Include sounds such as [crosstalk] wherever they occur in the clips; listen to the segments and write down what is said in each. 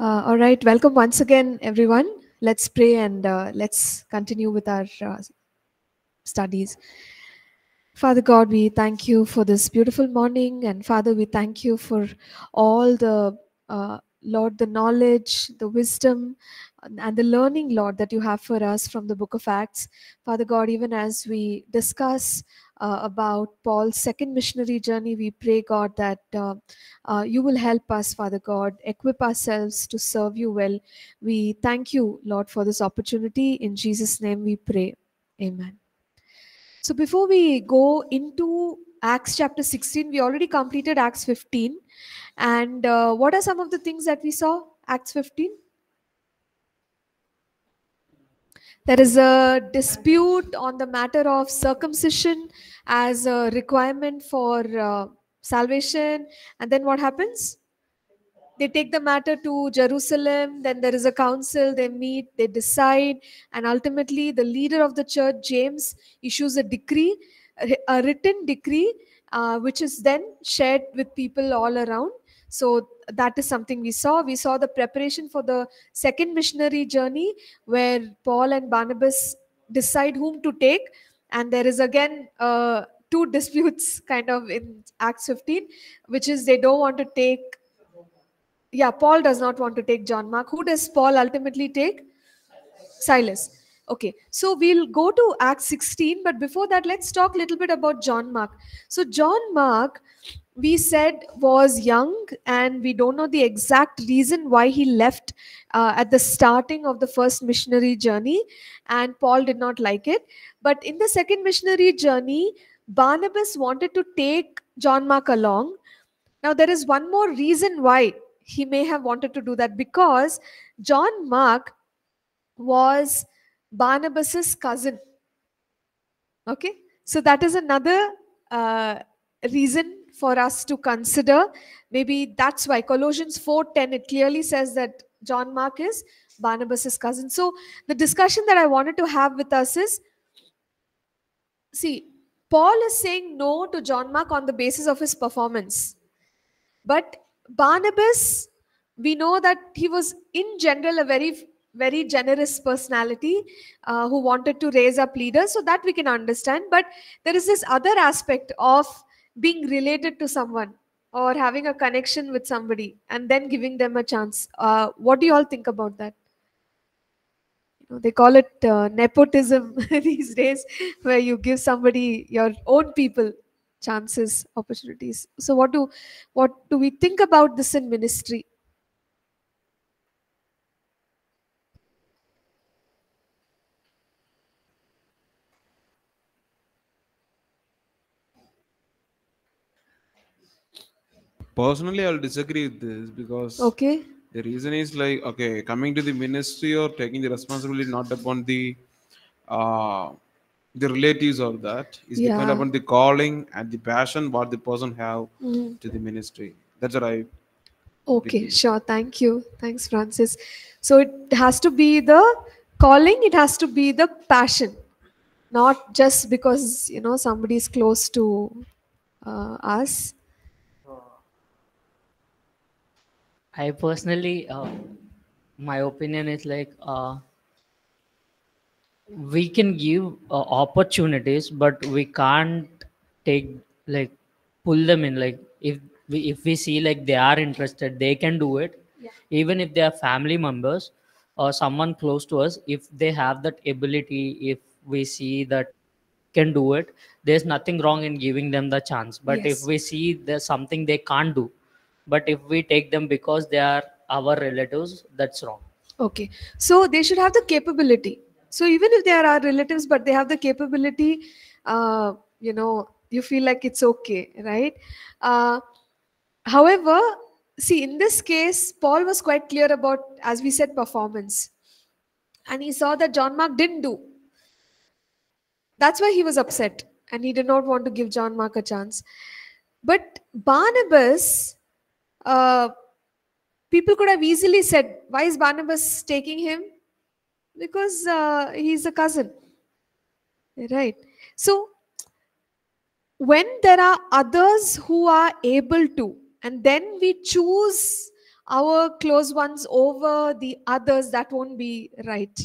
Uh, all right, welcome once again, everyone. Let's pray and uh, let's continue with our uh, studies. Father God, we thank you for this beautiful morning, and Father, we thank you for all the uh, Lord, the knowledge, the wisdom, and the learning, Lord, that you have for us from the book of Acts. Father God, even as we discuss uh, about Paul's second missionary journey, we pray, God, that uh, uh, you will help us, Father God, equip ourselves to serve you well. We thank you, Lord, for this opportunity. In Jesus' name we pray. Amen. So before we go into Acts chapter 16, we already completed Acts 15. And uh, what are some of the things that we saw? Acts 15? There is a dispute on the matter of circumcision as a requirement for uh, salvation. And then what happens? They take the matter to Jerusalem, then there is a council, they meet, they decide, and ultimately the leader of the church, James, issues a decree, a written decree, uh, which is then shared with people all around. So that is something we saw. We saw the preparation for the second missionary journey where Paul and Barnabas decide whom to take. And there is again uh, two disputes kind of in Acts 15, which is they don't want to take. Yeah, Paul does not want to take John Mark. Who does Paul ultimately take? Silas. Okay, so we'll go to Acts 16, but before that, let's talk a little bit about John Mark. So, John Mark we said was young and we don't know the exact reason why he left uh, at the starting of the first missionary journey and paul did not like it. But in the second missionary journey barnabas wanted to take john mark along. Now there is one more reason why he may have wanted to do that because john mark was barnabas's cousin. Okay? So that is another uh, reason for us to consider. Maybe that's why colossians 4.10 it clearly says that john mark is barnabas's cousin. So the discussion that i wanted to have with us is see paul is saying no to john mark on the basis of his performance. But barnabas we know that he was in general a very very generous personality uh, who wanted to raise up leaders so that we can understand. But there is this other aspect of being related to someone or having a connection with somebody and then giving them a chance. Uh, what do you all think about that? You know, they call it uh, nepotism [laughs] these days, where you give somebody your own people chances, opportunities. So, what do what do we think about this in ministry? Personally i'll disagree with this because Okay. the reason is like okay coming to the ministry or taking the responsibility not upon the uh the relatives of that is depend upon the calling and the passion what the person have Mhm. to the ministry that's what i Okay, believe. sure. Thank you. Thanks, Francis. So it has to be the calling, it has to be the passion, not just because, you know, somebody is close to uh, us. I personally, uh, my opinion is like uh, we can give uh, opportunities, but we can't take like pull them in. Like if we if we see like they are interested, they can do it, Yeah. even if they are family members or someone close to us. If they have that ability, if we see that can do it, there's nothing wrong in giving them the chance. But if we see there's something they can't do, but if we take them because they are our relatives that's wrong Okay. So they should have the capability. So even if they are our relatives, but they have the capability, uh, you know, you feel like it's okay, right? Uh, however, see, in this case, Paul was quite clear about, as we said, performance. And he saw that John Mark didn't do. That's why he was upset and he did not want to give John Mark a chance. But Barnabas, uh, people could have easily said, Why is Barnabas taking him? Because uh, he's a cousin. Right. So, when there are others who are able to, and then we choose our close ones over the others, that won't be right,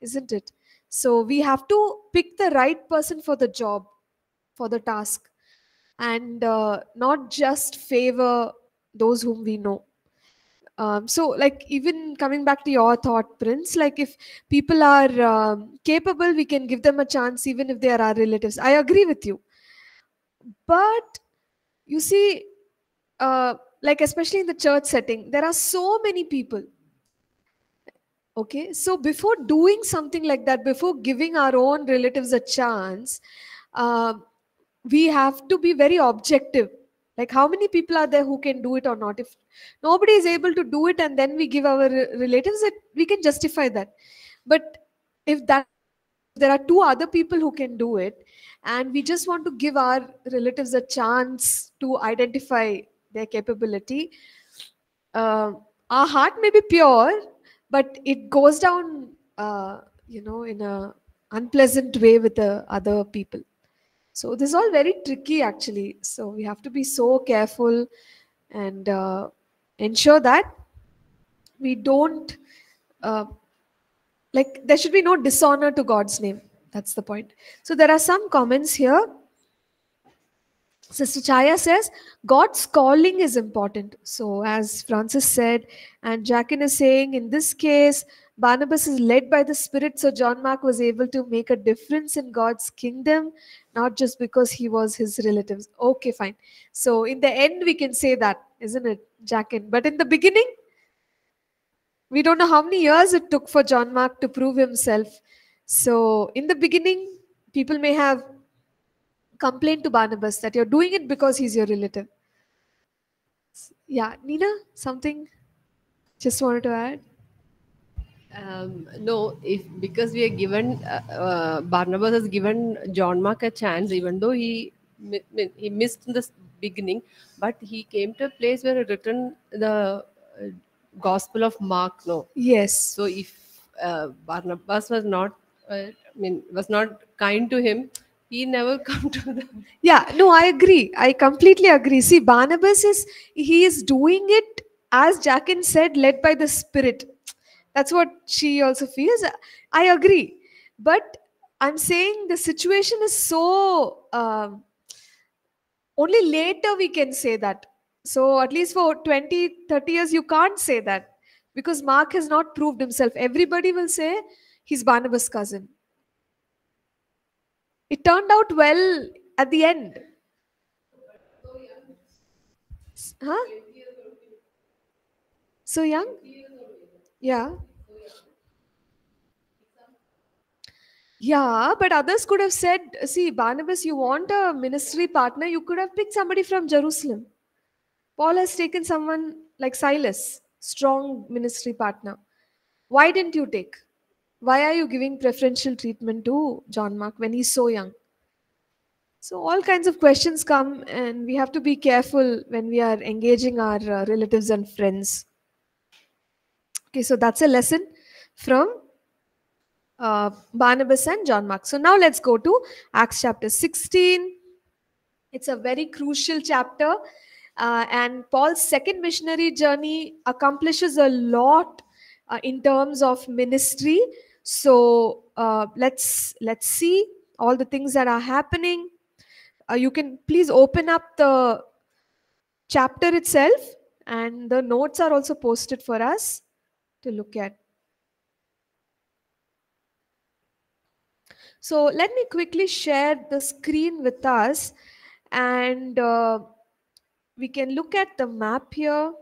isn't it? So we have to pick the right person for the job, for the task, and uh, not just favor those whom we know. Um, so, like, even coming back to your thought, Prince, like, if people are um, capable, we can give them a chance, even if they are our relatives. I agree with you. But you see, uh, like, especially in the church setting, there are so many people. Okay, so before doing something like that, before giving our own relatives a chance, uh, we have to be very objective. Like, how many people are there who can do it or not? If nobody is able to do it and then we give our relatives it, we can justify that. But if that there are two other people who can do it, and we just want to give our relatives a chance to identify their capability, uh, our heart may be pure, but it goes down, uh, you know, in a unpleasant way with the other people. So this is all very tricky, actually. So we have to be so careful and uh, ensure that we don't uh, like there should be no dishonor to God's name. That's the point. So there are some comments here. Sister Chaya says God's calling is important. So, as Francis said, and Jackin is saying, in this case, Barnabas is led by the Spirit, so John Mark was able to make a difference in God's kingdom, not just because he was his relatives. Okay, fine. So, in the end, we can say that, isn't it, Jackin? But in the beginning, we don't know how many years it took for John Mark to prove himself. So, in the beginning, people may have complained to Barnabas that you're doing it because he's your relative. Yeah, Nina, something just wanted to add? Um, no, if because we are given uh, uh, Barnabas has given John Mark a chance, even though he he missed in the beginning, but he came to a place where he written the uh, Gospel of Mark. No, Yes. so if uh, Barnabas was not, uh, I mean, was not kind to him, he never [laughs] come to the. Yeah, no, I agree. I completely agree. See, Barnabas is he is doing it as Jackin said, led by the Spirit. That's what she also feels. I agree, but I'm saying the situation is so. Um, only later we can say that. So at least for 20, 30 years, you can't say that because Mark has not proved himself. Everybody will say he's Barnabas' cousin. It turned out well at the end. Huh? So young? Yeah. Yeah, but others could have said, see, Barnabas, you want a ministry partner, you could have picked somebody from Jerusalem. Paul has taken someone like Silas, strong ministry partner. Why didn't you take? Why are you giving preferential treatment to John Mark when he's so young? So, all kinds of questions come, and we have to be careful when we are engaging our uh, relatives and friends. Okay, so that's a lesson from uh, Barnabas and John Mark. So, now let's go to Acts chapter 16. It's a very crucial chapter, uh, and Paul's second missionary journey accomplishes a lot uh, in terms of ministry. So, uh, let's let's see all the things that are happening uh, you can please open up the chapter itself and the notes are also posted for us to look at so let me quickly share the screen with us and uh, we can look at the map here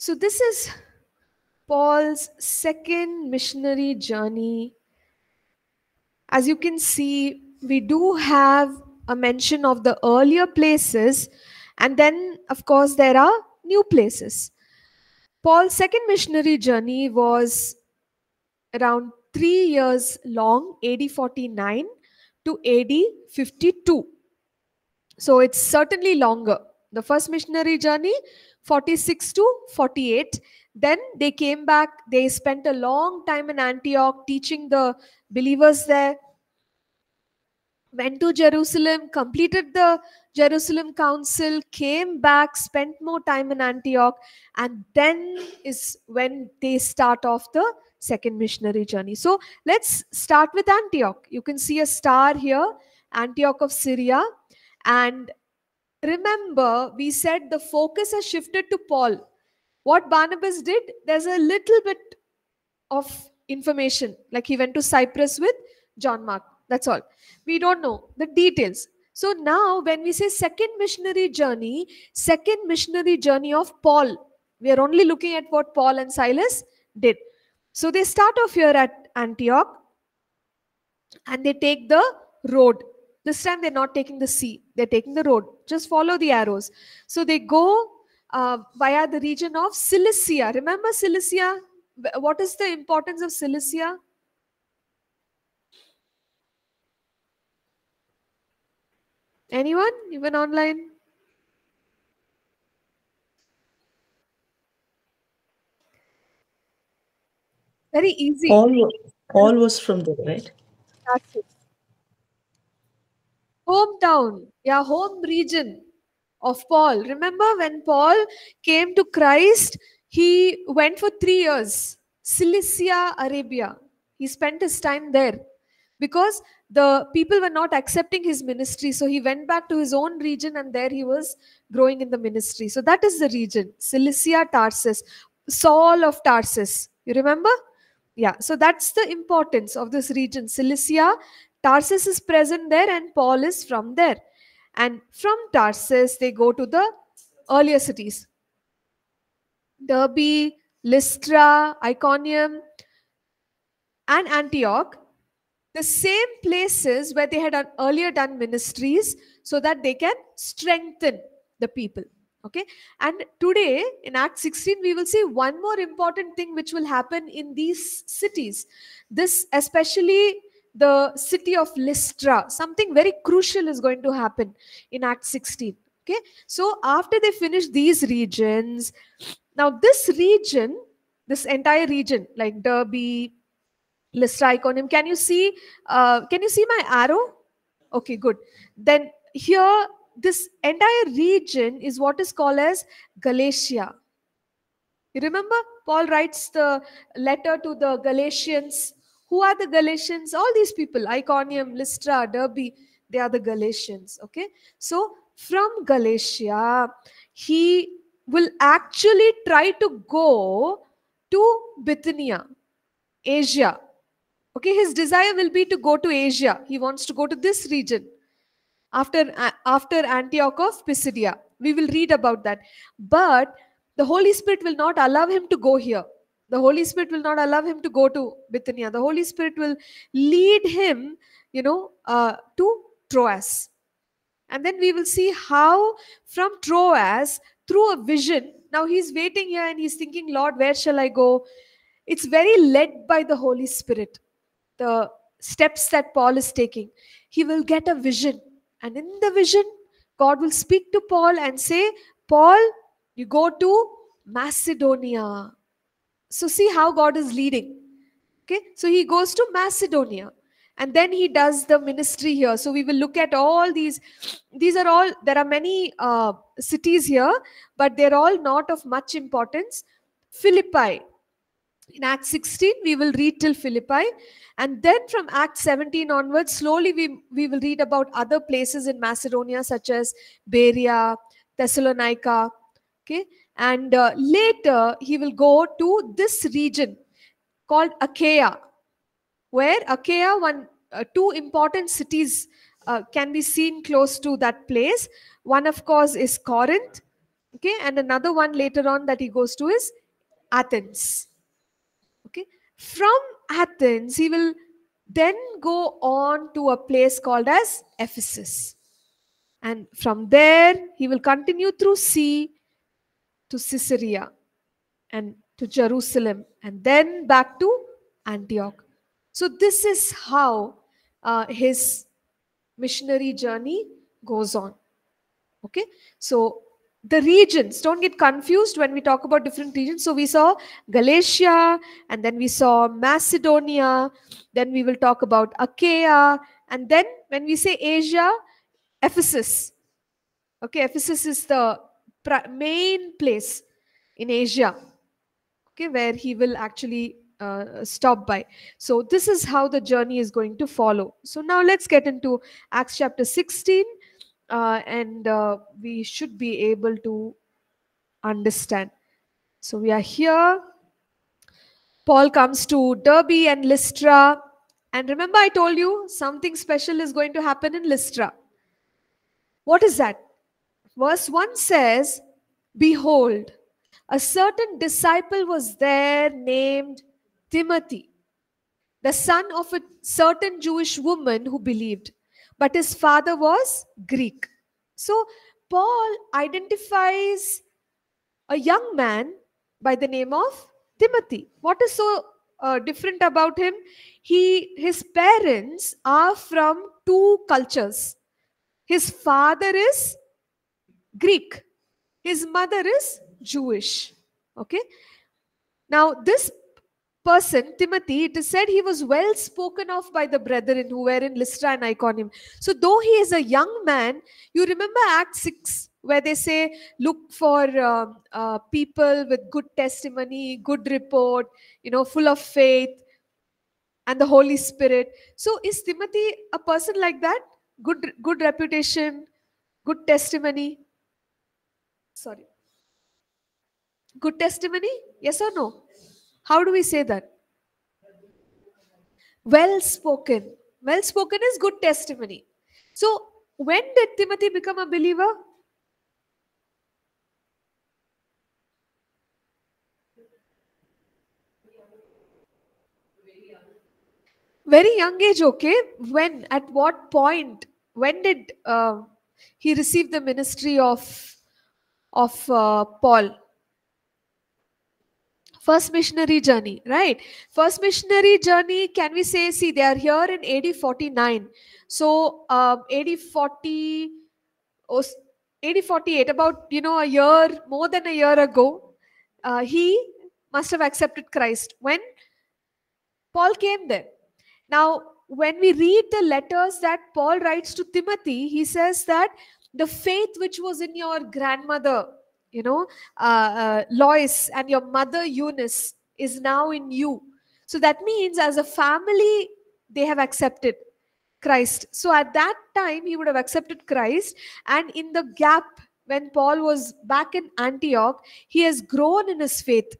So, this is Paul's second missionary journey. As you can see, we do have a mention of the earlier places, and then, of course, there are new places. Paul's second missionary journey was around three years long, AD 49 to AD 52. So, it's certainly longer. The first missionary journey, 46 to 48. Then they came back. They spent a long time in Antioch teaching the believers there. Went to Jerusalem, completed the Jerusalem Council, came back, spent more time in Antioch, and then is when they start off the second missionary journey. So let's start with Antioch. You can see a star here, Antioch of Syria. And remember, we said the focus has shifted to Paul. What Barnabas did, there's a little bit of information, like he went to Cyprus with John Mark. That's all. We don't know the details. So now, when we say second missionary journey, second missionary journey of Paul, we are only looking at what Paul and Silas did. So they start off here at Antioch and they take the road. This time they're not taking the sea, they're taking the road. Just follow the arrows. So they go uh, via the region of Cilicia. Remember Cilicia? What is the importance of Cilicia? Anyone? Even online? Very easy. Paul, wa- Paul was from there, right? That's it. Hometown, yeah, home region of Paul. Remember when Paul came to Christ, he went for three years, Cilicia, Arabia. He spent his time there because the people were not accepting his ministry. So he went back to his own region and there he was growing in the ministry. So that is the region, Cilicia, Tarsus, Saul of Tarsus. You remember? Yeah, so that's the importance of this region. Cilicia, Tarsus is present there, and Paul is from there. And from Tarsus, they go to the earlier cities Derbe, Lystra, Iconium, and Antioch. The same places where they had done- earlier done ministries so that they can strengthen the people. Okay, and today in Act 16, we will see one more important thing which will happen in these cities. This, especially the city of Lystra, something very crucial is going to happen in Act 16. Okay, so after they finish these regions, now this region, this entire region, like Derbe, Lystra, Iconium, can you see? Uh, can you see my arrow? Okay, good. Then here this entire region is what is called as Galatia. You remember? Paul writes the letter to the Galatians. Who are the Galatians? All these people, Iconium, Lystra, Derbe, they are the Galatians. Okay. So from Galatia, he will actually try to go to Bithynia, Asia. Okay, his desire will be to go to Asia. He wants to go to this region after after Antioch of Pisidia. We will read about that. But the Holy Spirit will not allow him to go here. The Holy Spirit will not allow him to go to Bithynia. The Holy Spirit will lead him, you know, uh, to Troas. And then we will see how from Troas, through a vision, now he's waiting here and he's thinking, Lord, where shall I go? It's very led by the Holy Spirit, the steps that Paul is taking. He will get a vision. And in the vision, God will speak to Paul and say, Paul, you go to Macedonia. So, see how God is leading. Okay, so he goes to Macedonia and then he does the ministry here. So, we will look at all these. These are all, there are many uh, cities here, but they're all not of much importance. Philippi. In Acts 16, we will read till Philippi. And then from Act 17 onwards, slowly we, we will read about other places in Macedonia, such as Berea, Thessalonica. Okay. And uh, later, he will go to this region called Achaia, where Achaia, one, uh, two important cities uh, can be seen close to that place. One, of course, is Corinth. Okay. And another one later on that he goes to is Athens. Okay. From Athens, he will then go on to a place called as Ephesus. And from there, he will continue through sea to Caesarea and to Jerusalem and then back to Antioch. So, this is how uh, his missionary journey goes on. Okay, so the regions don't get confused when we talk about different regions. So we saw galatia and then we saw macedonia. Then we will talk about achaia. And then when we say asia ephesus. Okay? Ephesus is the main place in asia okay where he will actually uh, stop by so this is how the journey is going to follow so now let's get into acts chapter 16 uh, and uh, we should be able to understand. So we are here. Paul comes to Derbe and Lystra. And remember, I told you something special is going to happen in Lystra. What is that? Verse 1 says, Behold, a certain disciple was there named Timothy, the son of a certain Jewish woman who believed but his father was Greek. So Paul identifies a young man by the name of Timothy. What is so uh, different about him? He his parents are from two cultures. His father is Greek. His mother is Jewish. Okay. Now this person, Timothy, it is said he was well spoken of by the brethren who were in Lystra and Iconium. So, though he is a young man, you remember Act 6, where they say, look for uh, uh, people with good testimony, good report, you know, full of faith and the Holy Spirit. So, is Timothy a person like that? Good, good reputation, good testimony. Sorry. Good testimony? Yes or no? How do we say that? Well spoken. Well spoken is good testimony. So, when did Timothy become a believer? Very young age, okay. When, at what point, when did uh, he receive the ministry of of uh, Paul? first missionary journey right? First missionary journey can we say see they are here in AD 49 so um, AD 40 oh, AD 48 about you know a year more than a year ago uh, he must have accepted Christ. When? Paul came there. Now when we read the letters that Paul writes to Timothy he says that the faith which was in your grandmother you know, uh, uh, Lois and your mother Eunice is now in you. So that means as a family, they have accepted Christ. So at that time, he would have accepted Christ. And in the gap, when Paul was back in Antioch, he has grown in his faith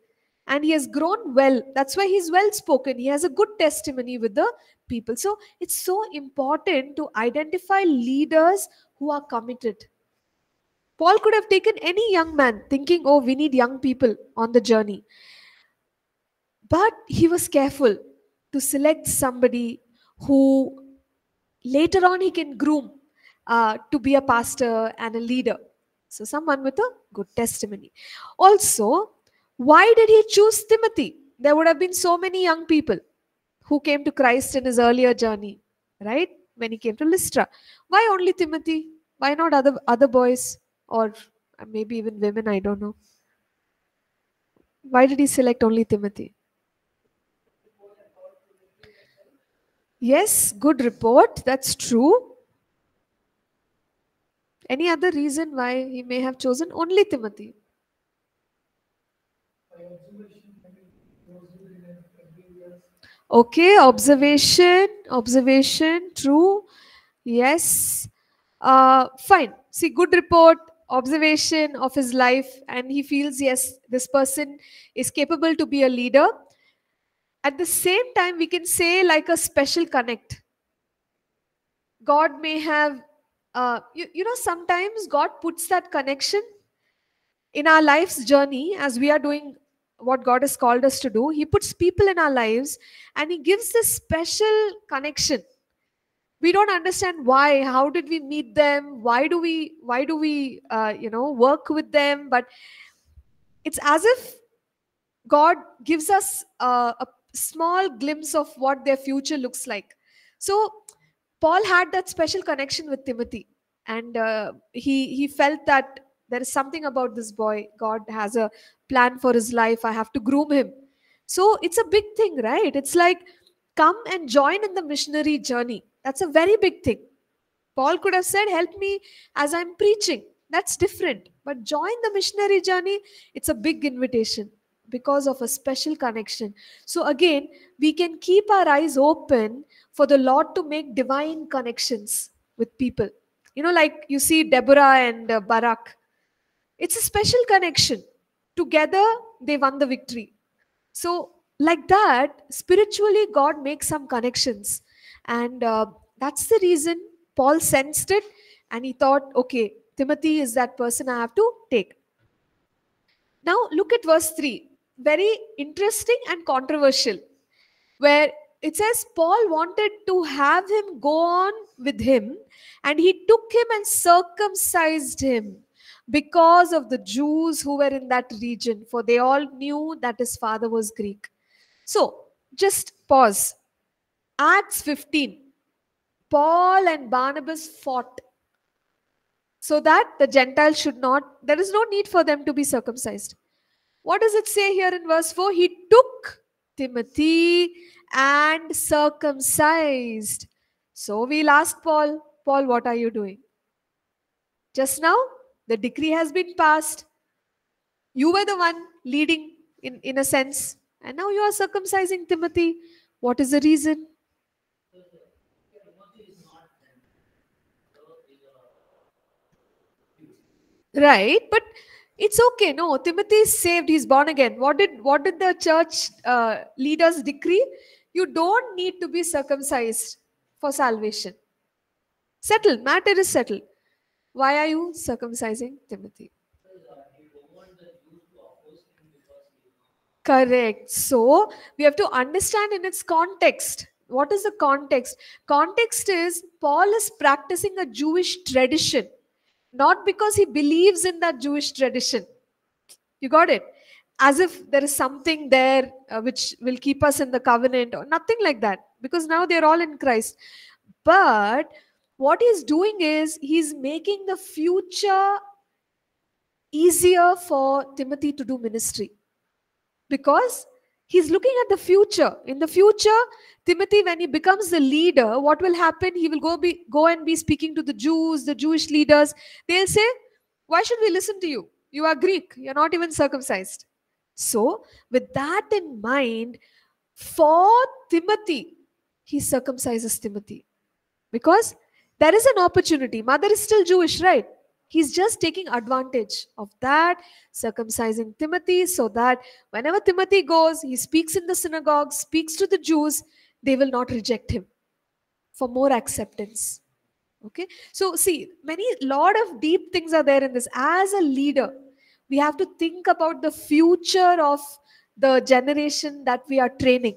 and he has grown well. That's why he's well spoken. He has a good testimony with the people. So it's so important to identify leaders who are committed. Paul could have taken any young man thinking, oh, we need young people on the journey. But he was careful to select somebody who later on he can groom uh, to be a pastor and a leader. So, someone with a good testimony. Also, why did he choose Timothy? There would have been so many young people who came to Christ in his earlier journey, right? When he came to Lystra. Why only Timothy? Why not other other boys? or uh, maybe even women, I don't know. Why did he select only Timothy? Yes, good report. That's true. Any other reason why he may have chosen only Timothy? Okay, observation, observation, true. Yes. Uh, fine. See, good report, observation of his life and he feels yes this person is capable to be a leader at the same time we can say like a special connect god may have uh, you, you know sometimes god puts that connection in our life's journey as we are doing what god has called us to do. He puts people in our lives and he gives this special connection. We don't understand why how did we meet them why do we why do we uh, you know work with them but it's as if god gives us a small glimpse of what their future looks like. So paul had that special connection with timothy and uh, he he felt that there is something about this boy. God has a plan for his life. I have to groom him. So it's a big thing, right? It's like come and join in the missionary journey. That's a very big thing. Paul could have said, Help me as I'm preaching. That's different. But join the missionary journey, it's a big invitation because of a special connection. So, again, we can keep our eyes open for the Lord to make divine connections with people. You know, like you see Deborah and uh, Barak, it's a special connection. Together, they won the victory. So, like that, spiritually, God makes some connections. And uh, that's the reason Paul sensed it and he thought, okay, Timothy is that person I have to take. Now, look at verse 3. Very interesting and controversial, where it says Paul wanted to have him go on with him, and he took him and circumcised him because of the Jews who were in that region, for they all knew that his father was Greek. So, just pause. Acts 15. Paul and Barnabas fought so that the Gentiles should not, there is no need for them to be circumcised. What does it say here in verse 4? He took Timothy and circumcised. So we'll ask Paul, Paul, what are you doing? Just now, the decree has been passed. You were the one leading in, in a sense. And now you are circumcising Timothy. What is the reason? Right, but it's okay. No, Timothy is saved. He's born again. What did what did the church uh, leaders decree? You don't need to be circumcised for salvation. Settled. Matter is settled. Why are you circumcising Timothy? Correct. So we have to understand in its context. What is the context? Context is Paul is practicing a Jewish tradition, not because he believes in that Jewish tradition. You got it? As if there is something there uh, which will keep us in the covenant or nothing like that, because now they're all in Christ. But what he's doing is he's making the future easier for Timothy to do ministry. Because he's looking at the future. In the future timothy when he becomes the leader what will happen? He will go be go and be speaking to the jews the jewish leaders. They'll say why should we listen to you? You are greek. You're not even circumcised. So with that in mind for timothy he circumcises timothy. Because there is an opportunity mother is still jewish right He's just taking advantage of that, circumcising Timothy so that whenever Timothy goes, he speaks in the synagogue, speaks to the Jews, they will not reject him for more acceptance. Okay, so see, many lot of deep things are there in this. As a leader, we have to think about the future of the generation that we are training.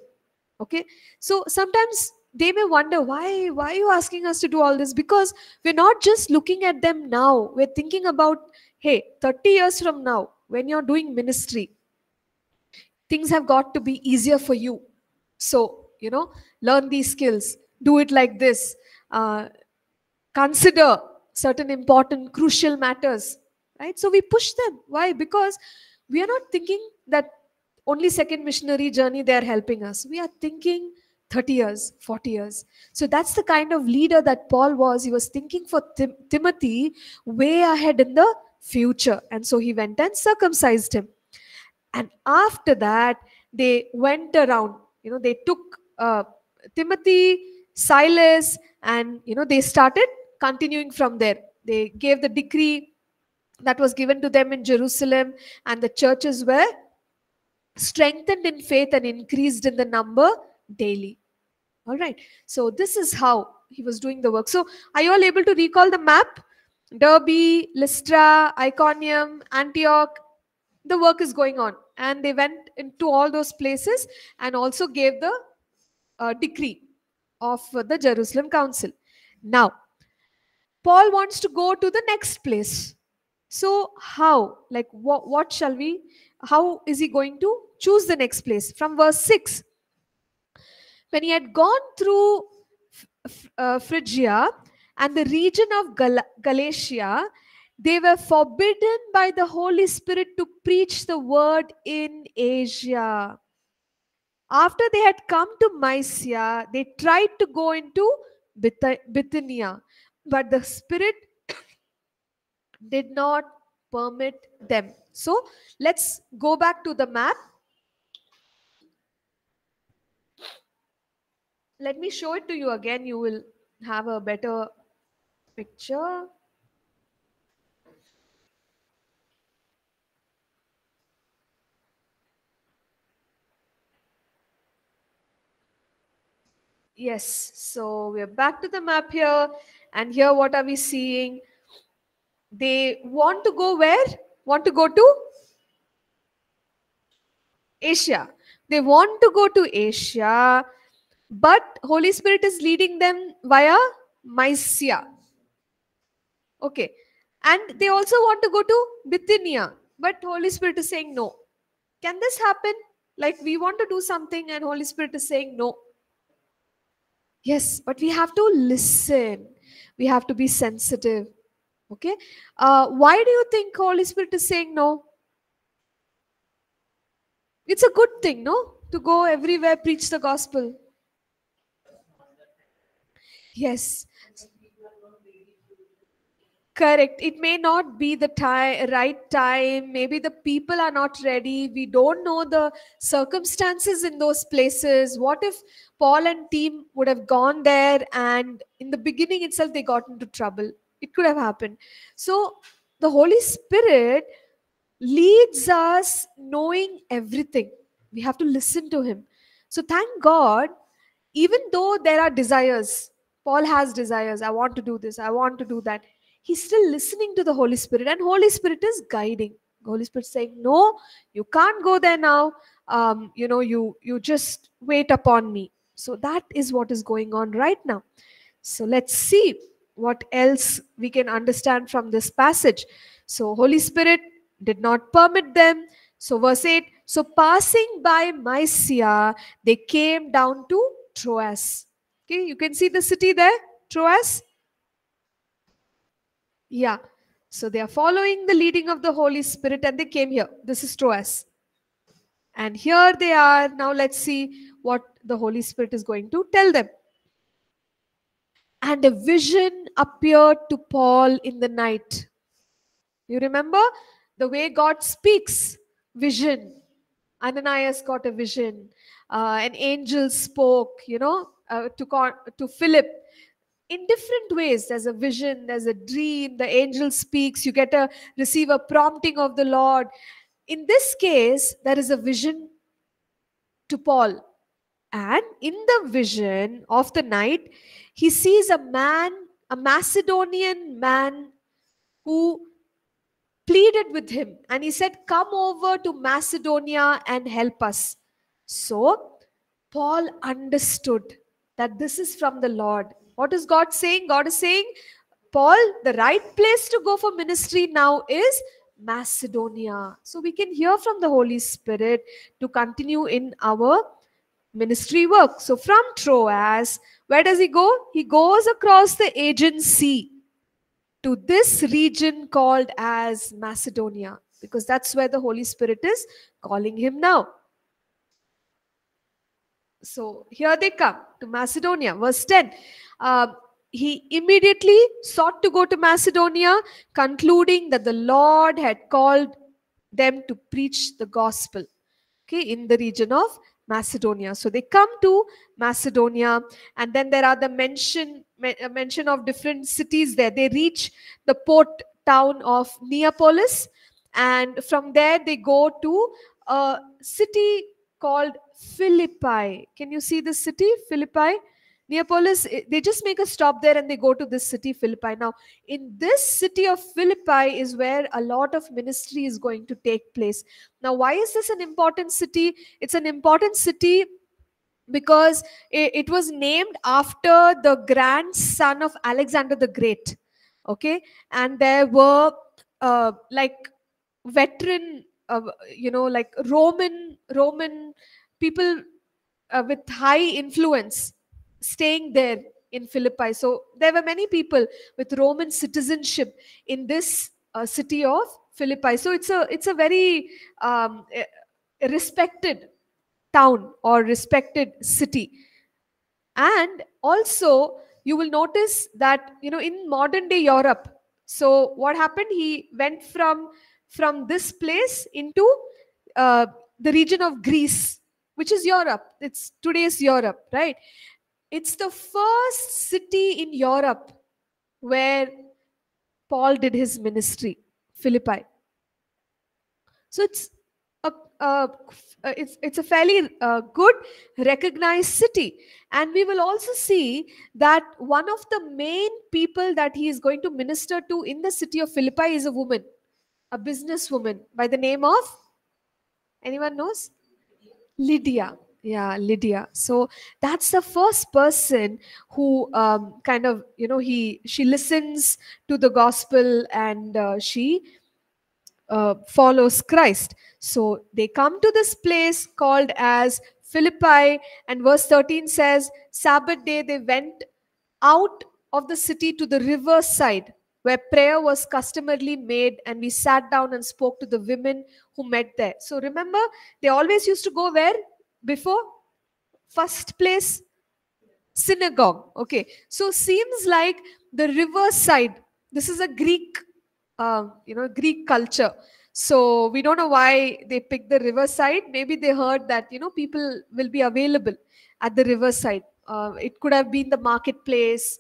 Okay, so sometimes they may wonder why why are you asking us to do all this? Because we're not just looking at them now. We're thinking about hey 30 years from now when you're doing ministry things have got to be easier for you. So you know learn these skills. Do it like this. Uh, consider certain important crucial matters right? So we push them. Why? Because we are not thinking that only second missionary journey they are helping us. We are thinking 30 years, 40 years. So that's the kind of leader that Paul was. He was thinking for Tim- Timothy way ahead in the future. And so he went and circumcised him. And after that, they went around, you know, they took uh, Timothy, Silas, and, you know, they started continuing from there. They gave the decree that was given to them in Jerusalem, and the churches were strengthened in faith and increased in the number daily. All right. So this is how he was doing the work. So are you all able to recall the map? Derbe, Lystra, Iconium, Antioch. The work is going on. And they went into all those places and also gave the uh, decree of the Jerusalem Council. Now, Paul wants to go to the next place. So how? Like what, what shall we? How is he going to choose the next place? From verse 6 when he had gone through uh, Phrygia and the region of Gal- Galatia, they were forbidden by the Holy Spirit to preach the word in Asia. After they had come to Mysia, they tried to go into Bith- Bithynia, but the Spirit did not permit them. So let's go back to the map. Let me show it to you again. You will have a better picture. Yes, so we're back to the map here, and here what are we seeing? They want to go where? Want to go to Asia. They want to go to Asia, but Holy Spirit is leading them via Mysia. Okay, and they also want to go to Bithynia, but Holy Spirit is saying no. Can this happen? Like we want to do something, and Holy Spirit is saying no. Yes, but we have to listen. We have to be sensitive. Okay. Uh, why do you think Holy Spirit is saying no? It's a good thing, no? To go everywhere, preach the gospel. Yes. Correct. It may not be the time, right time. Maybe the people are not ready. We don't know the circumstances in those places. What if Paul and team would have gone there and in the beginning itself they got into trouble? It could have happened. So the Holy Spirit leads us knowing everything. We have to listen to Him. So thank God, even though there are desires, Paul has desires. I want to do this, I want to do that. He's still listening to the Holy Spirit, and Holy Spirit is guiding. Holy Spirit saying, No, you can't go there now. Um, you know, you you just wait upon me. So that is what is going on right now. So let's see what else we can understand from this passage. So, Holy Spirit did not permit them. So, verse 8 so passing by Mysia, they came down to Troas. Okay, you can see the city there, Troas. Yeah, so they are following the leading of the Holy Spirit and they came here. This is Troas. And here they are. Now, let's see what the Holy Spirit is going to tell them. And a vision appeared to Paul in the night. You remember the way God speaks vision. Ananias got a vision. Uh, an angel spoke, you know, uh, to, con- to Philip. In different ways, there's a vision, there's a dream, the angel speaks, you get a receive a prompting of the Lord. In this case, there is a vision to Paul. And in the vision of the night, he sees a man, a Macedonian man who pleaded with him and he said, Come over to Macedonia and help us. So Paul understood that this is from the Lord. What is God saying? God is saying, Paul, the right place to go for ministry now is Macedonia. So we can hear from the Holy Spirit to continue in our ministry work. So from Troas, where does he go? He goes across the Aegean Sea to this region called as Macedonia because that's where the Holy Spirit is calling him now. So here they come to Macedonia. Verse 10. Um, he immediately sought to go to Macedonia, concluding that the Lord had called them to preach the gospel okay, in the region of Macedonia. So they come to Macedonia, and then there are the mention men- uh, mention of different cities there. They reach the port town of Neapolis, and from there they go to a city called Philippi. Can you see the city, Philippi? Neapolis, eh, they just make a stop there and they go to this city, Philippi. Now, in this city of Philippi is where a lot of ministry is going to take place. Now, why is this an important city? It's an important city because it, it was named after the grandson of Alexander the Great. Okay, and there were uh, like veteran, uh, you know, like Roman Roman people uh, with high influence staying there in Philippi. So there were many people with Roman citizenship in this uh, city of Philippi. So it's a it's a very um, eh, respected town or respected city. And also, you will notice that you know in modern day Europe. So what happened? He went from from this place into uh, the region of Greece, which is Europe. It's today's Europe, right? It's the first city in Europe where Paul did his ministry, Philippi. So it's a, a it's it's a fairly uh, good recognized city, and we will also see that one of the main people that he is going to minister to in the city of Philippi is a woman, a businesswoman by the name of anyone knows Lydia. Yeah, Lydia. So that's the first person who um, kind of you know he she listens to the gospel and uh, she uh, follows Christ. So they come to this place called as Philippi, and verse 13 says, Sabbath day they went out of the city to the river side where prayer was customarily made, and we sat down and spoke to the women who met there. So remember, they always used to go where before? First place, synagogue. Okay, so seems like the river side. This is a Greek, uh, you know, Greek culture. So we don't know why they picked the riverside. Maybe they heard that you know people will be available at the riverside. Uh, it could have been the marketplace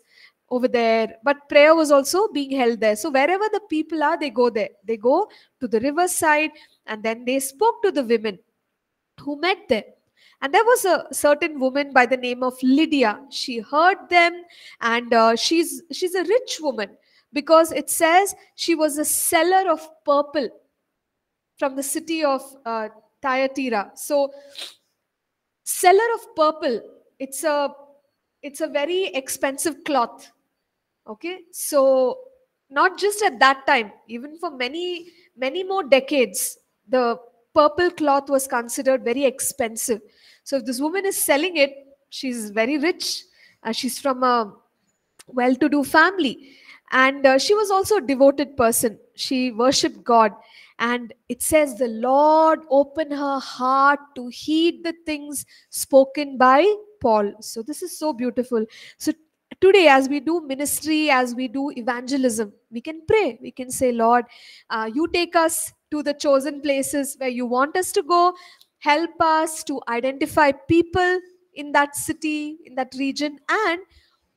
over there, but prayer was also being held there. So wherever the people are, they go there. They go to the riverside, and then they spoke to the women who met them. And there was a certain woman by the name of Lydia. She heard them, and uh, she's she's a rich woman because it says she was a seller of purple from the city of uh, Thyatira. So, seller of purple, it's a it's a very expensive cloth. Okay, so not just at that time, even for many many more decades, the purple cloth was considered very expensive. So, if this woman is selling it, she's very rich. Uh, she's from a well-to-do family, and uh, she was also a devoted person. She worshipped God and it says, The Lord opened her heart to heed the things spoken by Paul. So, this is so beautiful. So, today, as we do ministry, as we do evangelism, we can pray. We can say, Lord, uh, you take us to the chosen places where you want us to go. Help us to identify people in that city, in that region, and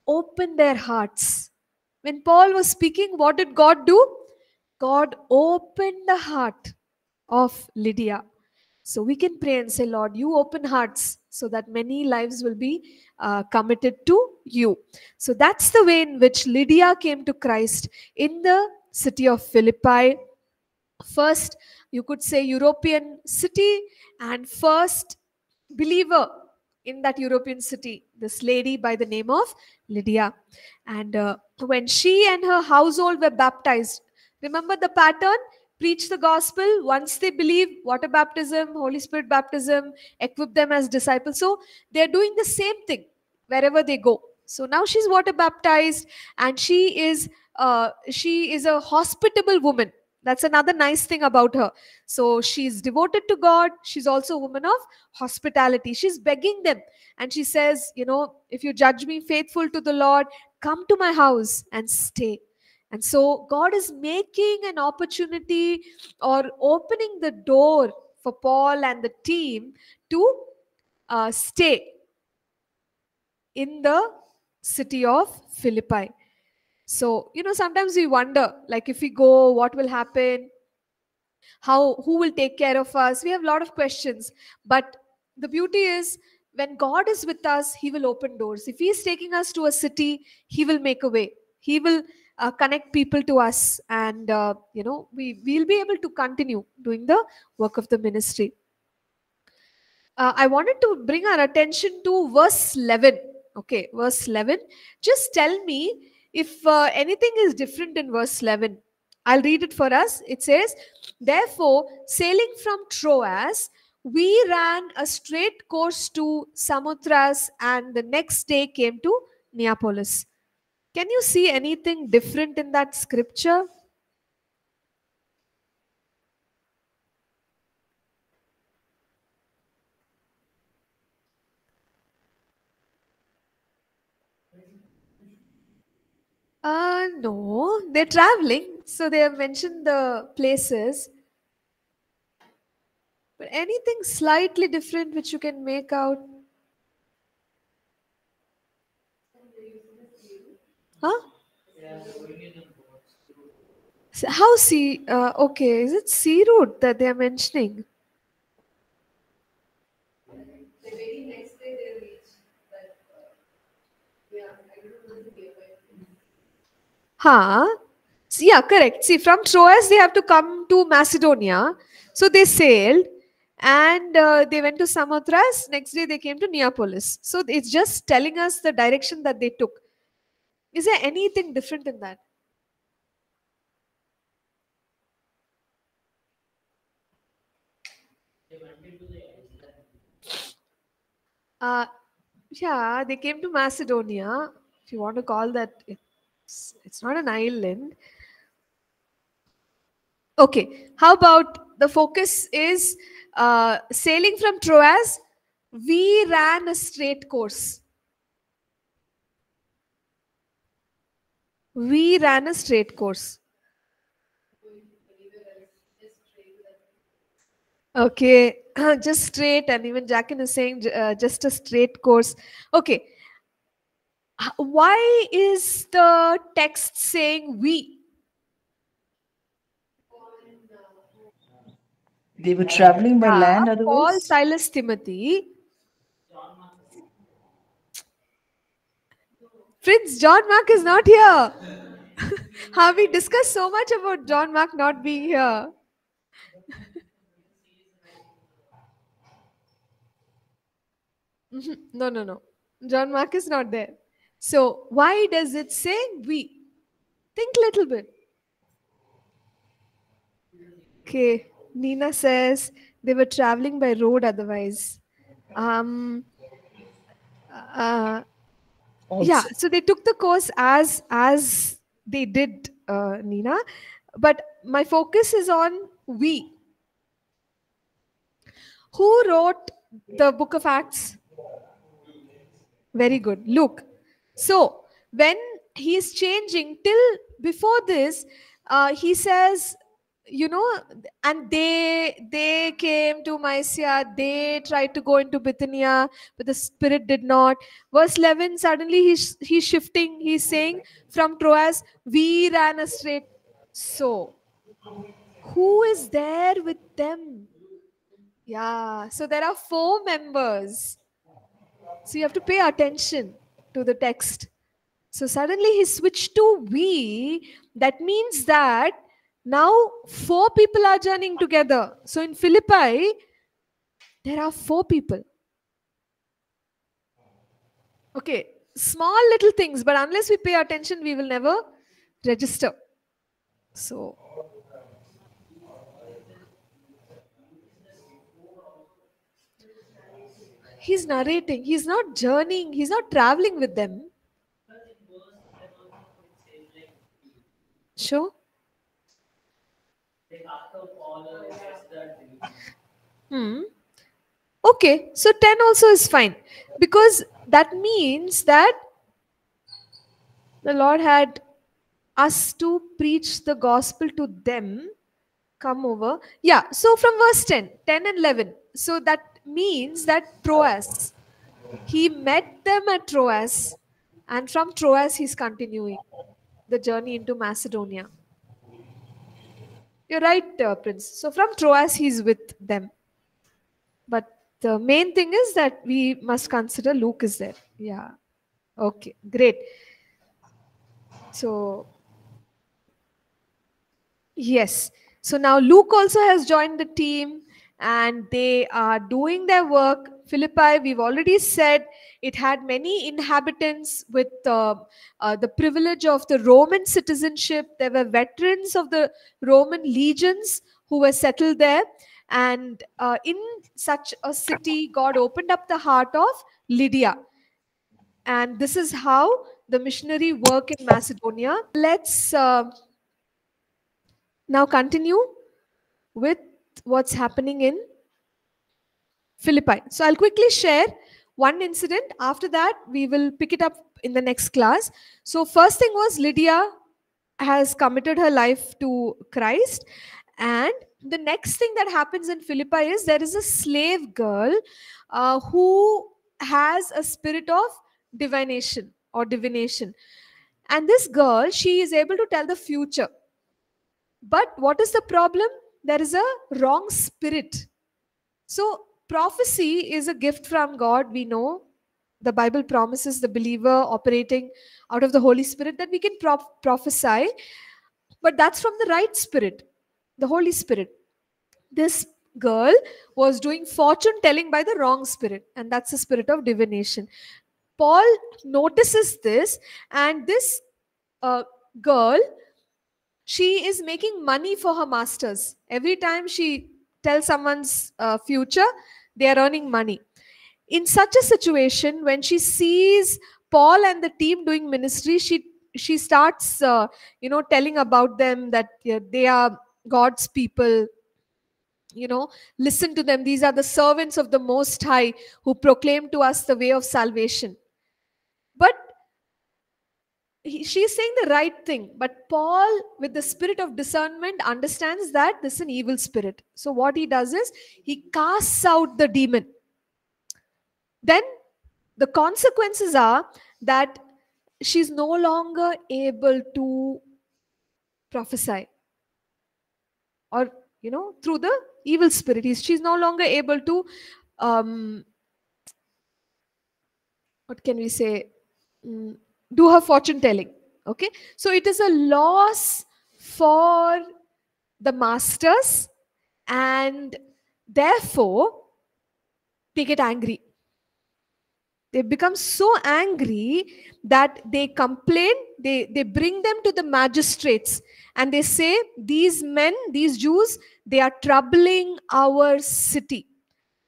open their hearts. When Paul was speaking, what did God do? God opened the heart of Lydia. So we can pray and say, Lord, you open hearts so that many lives will be uh, committed to you. So that's the way in which Lydia came to Christ in the city of Philippi. First, you could say European city, and first believer in that European city, this lady by the name of Lydia. And uh, when she and her household were baptized, Remember the pattern? Preach the gospel. Once they believe, water baptism, Holy Spirit baptism, equip them as disciples. So they're doing the same thing wherever they go. So now she's water baptized, and she is uh, she is a hospitable woman. That's another nice thing about her. So she's devoted to God. She's also a woman of hospitality. She's begging them. And she says, You know, if you judge me faithful to the Lord, come to my house and stay. And so God is making an opportunity or opening the door for Paul and the team to uh, stay in the city of Philippi. So, you know, sometimes we wonder like if we go, what will happen? How, who will take care of us? We have a lot of questions. But the beauty is, when God is with us, He will open doors. If He is taking us to a city, He will make a way. He will uh, connect people to us and uh, you know we we'll be able to continue doing the work of the ministry. Uh, i wanted to bring our attention to verse 11 okay? Verse 11 just tell me if uh, anything is different in verse 11 i'll read it for us. It says therefore sailing from troas we ran a straight course to samothrace and the next day came to neapolis can you see anything different in that scripture? Uh, no, they're traveling, so they have mentioned the places. But anything slightly different which you can make out? Huh? How sea? Uh, okay, is it sea route that they are mentioning? Huh? Yeah, correct. See, from Troas, they have to come to Macedonia. So they sailed and uh, they went to Samothrace. Next day, they came to Neapolis. So it's just telling us the direction that they took. Is there anything different in that? Uh, yeah, they came to Macedonia. If you want to call that, it's, it's not an island. Okay, how about the focus is uh, sailing from Troas? We ran a straight course. We ran a straight course. Okay, [clears throat] just straight, and even Jackin is saying uh, just a straight course. Okay, why is the text saying we? They were traveling by land Paul, otherwise. Silas, Timothy. Prince John Mark is not here. [laughs] Have we discussed so much about John Mark not being here? [laughs] Mhm. No, no, no. John Mark is not there. So why does it say we? Think little bit. Okay, Nina says they were traveling by road otherwise. Um, uh, yeah, so they took the course as as they did, uh, Nina. But my focus is on we. Who wrote the book of Acts? Very good. Luke. So when he is changing till before this, uh, he says, you know, and they they came to Mysia, they tried to go into Bithynia, but the Spirit did not. Verse 11, suddenly he's he's shifting, he's saying, from Troas, we ran a straight. So who is there with them? Yeah, so there are four members. So you have to pay attention to the text. So suddenly he switched to we. That means that now four people are journeying together. So in Philippi, there are four people. Okay, small little things, but unless we pay attention, we will never register. So he's narrating, he's not journeying, he's not traveling with them. Sure. Hmm. Okay, so 10 also is fine because that means that the Lord had us to preach the gospel to them. Come over. Yeah, so from verse 10, 10 and 11. So that means that Troas, he met them at Troas, and from Troas, he's continuing the journey into Macedonia. You're right, uh, Prince. So from Troas, he's with them. But the main thing is that we must consider Luke is there. Yeah. Okay, great. So, yes. So now Luke also has joined the team and they are doing their work. Philippi, we've already said it had many inhabitants with uh, uh, the privilege of the Roman citizenship. There were veterans of the Roman legions who were settled there. And uh, in such a city, God opened up the heart of Lydia. And this is how the missionary work in Macedonia. Let's uh, now continue with what's happening in Philippi. So I'll quickly share one incident. After that, we will pick it up in the next class. So, first thing was Lydia has committed her life to Christ. And the next thing that happens in Philippi is there is a slave girl uh, who has a spirit of divination or divination. And this girl, she is able to tell the future. But what is the problem? There is a wrong spirit. So, prophecy is a gift from God, we know. The Bible promises the believer operating out of the Holy Spirit that we can prop- prophesy, but that's from the right spirit, the Holy Spirit. This girl was doing fortune telling by the wrong spirit, and that's the spirit of divination. Paul notices this, and this uh, girl, she is making money for her masters. Every time she tells someone's uh, future, they are earning money. In such a situation, when she sees Paul and the team doing ministry, she she starts, uh, you know, telling about them that they are God's people. You know, listen to them. These are the servants of the Most High who proclaim to us the way of salvation. But he, she is saying the right thing. But Paul, with the spirit of discernment, understands that this is an evil spirit. So what he does is he casts out the demon. Then the consequences are that she's no longer able to prophesy or you know through the evil spirit He's- she's no longer able to um what can we say Mm, do her fortune telling okay? So it is a loss for the masters and therefore they get angry. They become so angry that they complain they they bring them to the magistrates and they say these men these jews they are troubling our city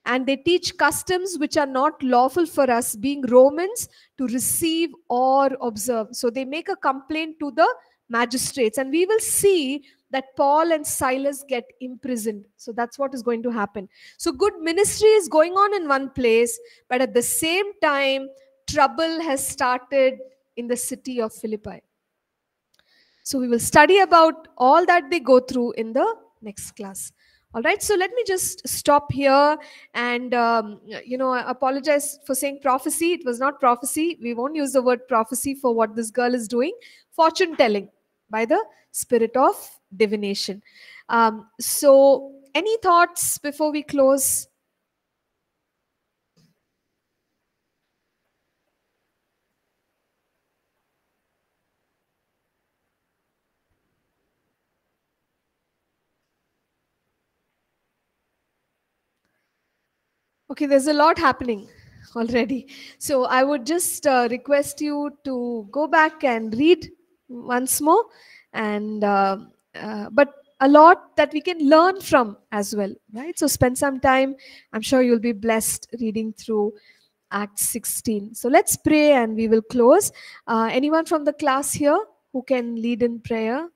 and they teach customs which are not lawful for us being romans to receive or observe. So they make a complaint to the magistrates. And we will see that paul and silas get imprisoned. So that's what is going to happen. So good ministry is going on in one place but at the same time trouble has started in the city of philippi. So we will study about all that they go through in the next class all right so let me just stop here and um, you know I apologize for saying prophecy. It was not prophecy. We won't use the word prophecy for what this girl is doing. Fortune telling by the spirit of divination. Um, so any thoughts before we close Okay, there's a lot happening [laughs] already. So I would just uh, request you to go back and read once more, and uh, uh, but a lot that we can learn from as well, right? So spend some time. I'm sure you'll be blessed reading through Acts 16. So let's pray and we will close. Uh, anyone from the class here who can lead in prayer?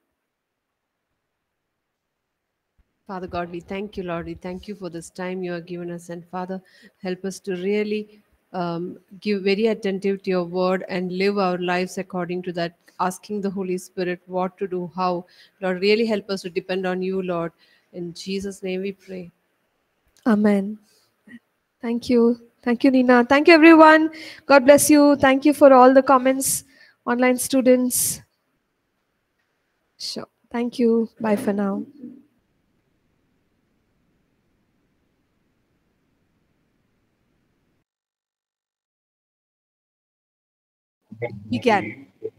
Father God, we thank you, Lord. We thank you for this time you have given us. And Father, help us to really um, give very attentive to your word and live our lives according to that, asking the Holy Spirit what to do, how. Lord, really help us to depend on you, Lord. In Jesus' name we pray. Amen. Thank you. Thank you, Nina. Thank you, everyone. God bless you. Thank you for all the comments, online students. Sure. Thank you. Bye for now. We can.